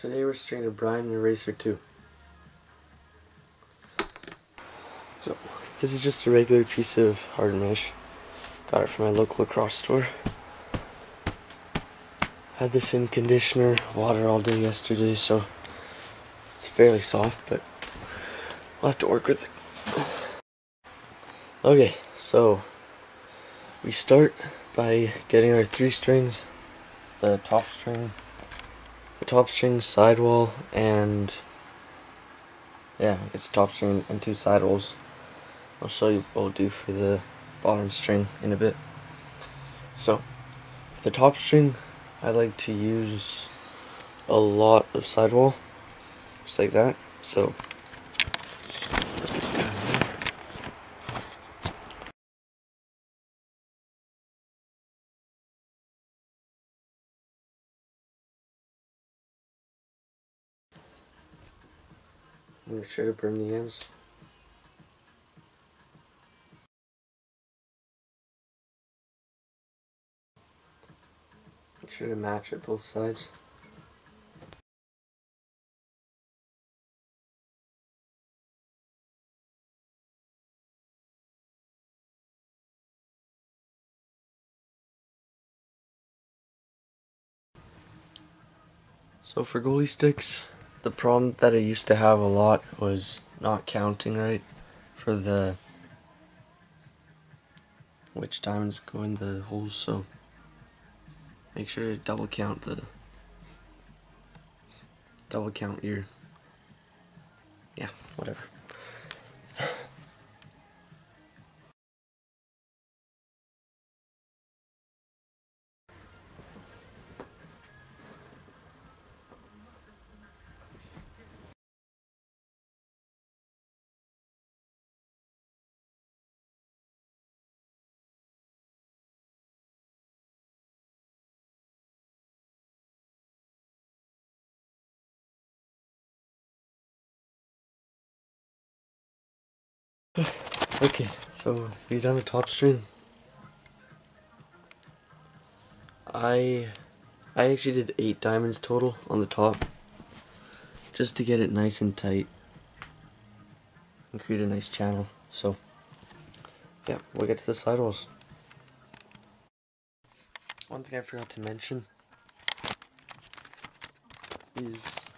Today we're stringing a Brine Eraser 2. So, this is just a regular piece of hard mesh. Got it from my local lacrosse store. Had this in conditioner, water all day yesterday, so it's fairly soft, but we'll have to work with it. Okay, so we start by getting our three strings, the top string, top string, sidewall, and yeah, I guess the top string and two sidewalls. I'll show you what we'll do for the bottom string in a bit. So, for the top string, I like to use a lot of sidewall, just like that. So, Make sure to burn the ends. Make sure to match it both sides. So for goalie sticks, the problem that I used to have a lot was not counting right for the which diamonds go in the holes so make sure to double count the double count your yeah whatever okay, so we done the top string. I I actually did eight diamonds total on the top just to get it nice and tight and create a nice channel. So yeah, we'll get to the sidewalls. One thing I forgot to mention is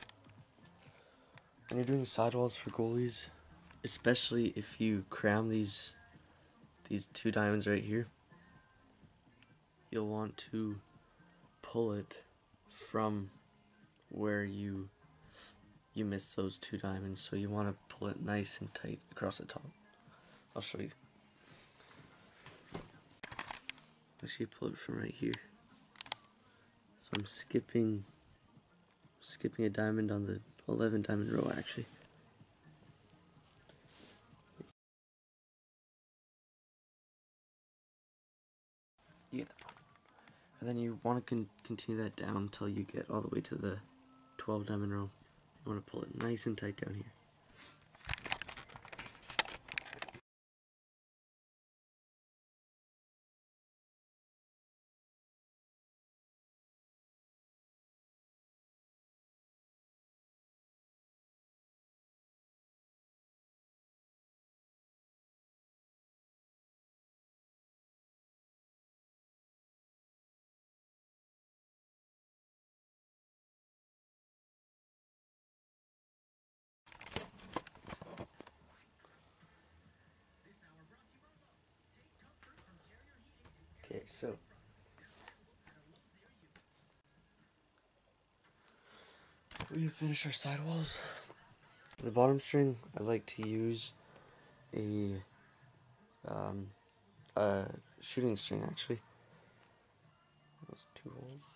when you're doing sidewalls for goalies, especially if you cram these these two diamonds right here you'll want to pull it from where you you miss those two diamonds. So you want to pull it nice and tight across the top. I'll show you. Actually pull it from right here. So I'm skipping skipping a diamond on the 11 diamond row actually You get the. And then you want to con continue that down until you get all the way to the 12 diamond row. You want to pull it nice and tight down here. Okay, so we finished our sidewalls. The bottom string, I like to use a um, a shooting string actually. Those two holes.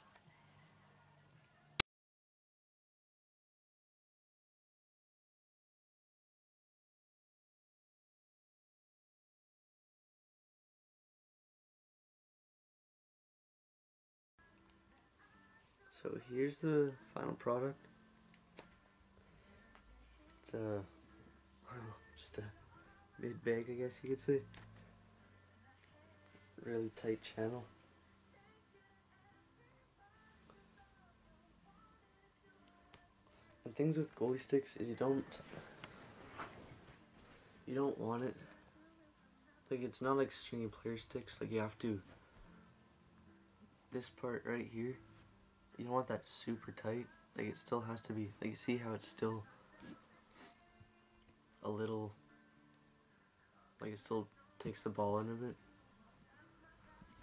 So here's the final product. It's a just a mid bag, I guess you could say. Really tight channel. And things with goalie sticks is you don't you don't want it like it's not like stringy player sticks like you have to this part right here you don't want that super tight like it still has to be like you see how it's still a little like it still takes the ball in a bit?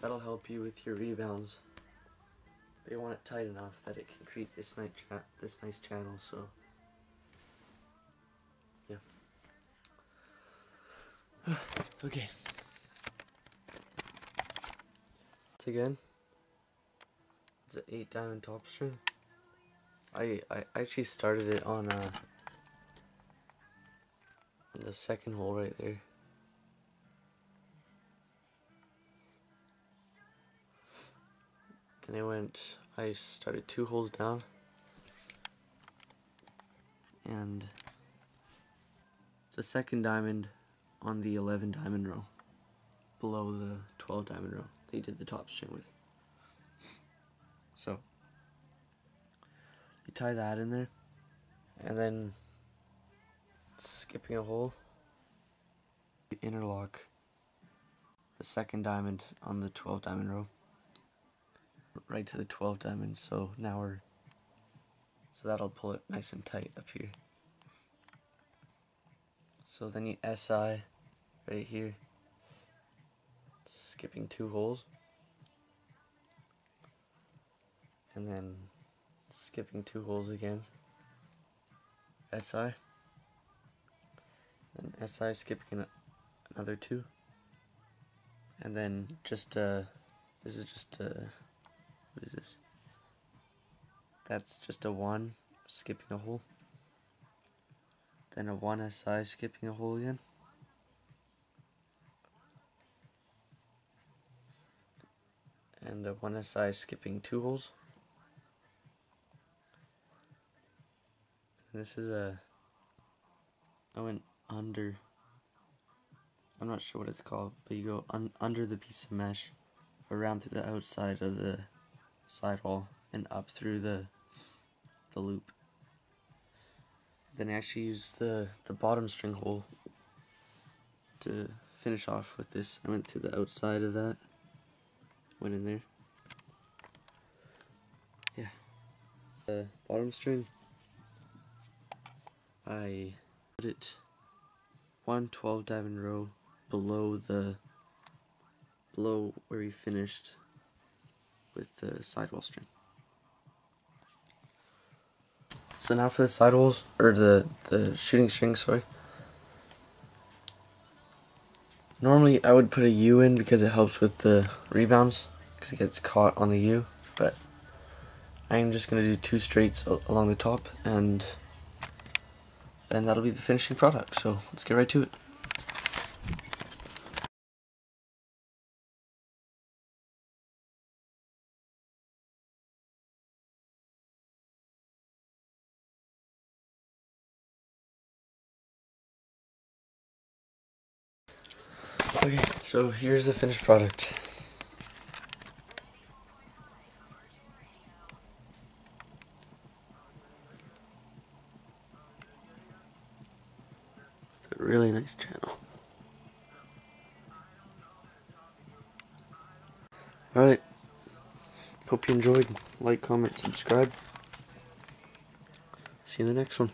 That'll help you with your rebounds. But you want it tight enough that it can create this nice this nice channel so. Yeah. Okay. Once again it's an 8 diamond top string I, I actually started it on uh on the second hole right there Then I went, I started two holes down. And it's a second diamond on the 11 diamond row. Below the 12 diamond row. They did the top string with. So, you tie that in there. And then, skipping a hole, you interlock the second diamond on the 12 diamond row right to the 12 diamond so now we're so that'll pull it nice and tight up here so then you SI right here skipping two holes and then skipping two holes again SI and SI skipping another two and then just uh this is just uh what is this? That's just a 1, skipping a hole. Then a 1 SI, skipping a hole again. And a 1 SI, skipping two holes. This is a... I went under... I'm not sure what it's called, but you go un under the piece of mesh around through the outside of the sidewall and up through the the loop. Then I actually use the, the bottom string hole to finish off with this. I went through the outside of that, went in there. Yeah. The bottom string, I put it one 12 diamond row below the below where we finished with the sidewall string. So now for the sidewalls, or the, the shooting string, sorry. Normally I would put a U in because it helps with the rebounds, because it gets caught on the U, but I'm just going to do two straights along the top, and then that'll be the finishing product, so let's get right to it. Okay, so here's the finished product. Really nice channel. Alright. Hope you enjoyed. Like, comment, subscribe. See you in the next one.